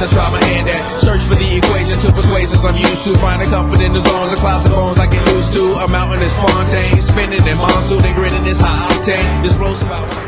I try my hand at. Search for the equation to persuasions I'm used to. Finding comfort in the zones of clouds and bones I get used to. A mountain is Fontaine. Spinning in monsoon and grinning is high octane. Explosive out.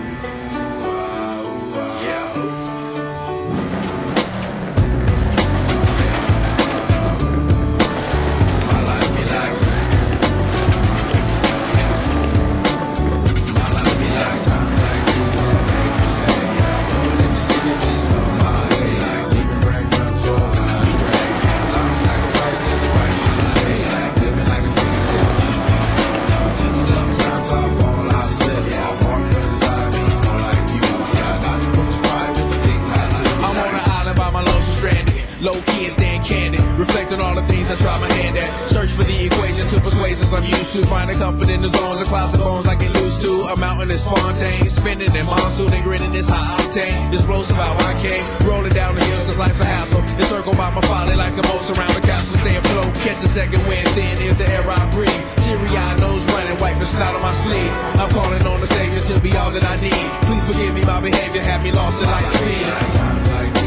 On all the things I try my hand at. Search for the equation to persuasions I'm used to. Finding comfort in the zones of and bones I get used to. A mountain is Fontaine. Spinning in monsoon and grinning is high octane. Explosive how I came. Rolling down the hills cause life's a hassle. Encircled by my folly like a moat around the castle. Stay afloat. Catch a second wind thin is the air I breathe. Teary eyed nose running, wipe the snot on my sleeve. I'm calling on the Savior to be all that I need. Please forgive me my behavior, had me lost in light speed.